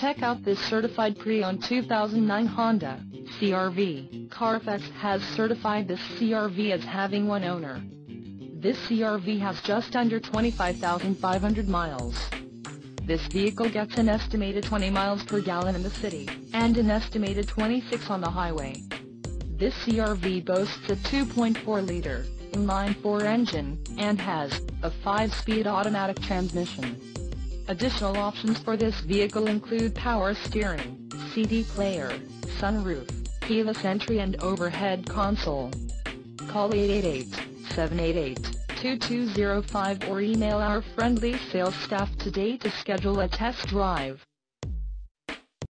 Check out this certified pre-owned 2009 Honda CRV. Carfax has certified this CRV as having one owner. This CRV has just under 25,500 miles. This vehicle gets an estimated 20 miles per gallon in the city, and an estimated 26 on the highway. This CRV boasts a 2.4-liter, inline-4 engine, and has a 5-speed automatic transmission. Additional options for this vehicle include power steering, CD player, sunroof, keyless entry and overhead console. Call 888-788-2205 or email our friendly sales staff today to schedule a test drive.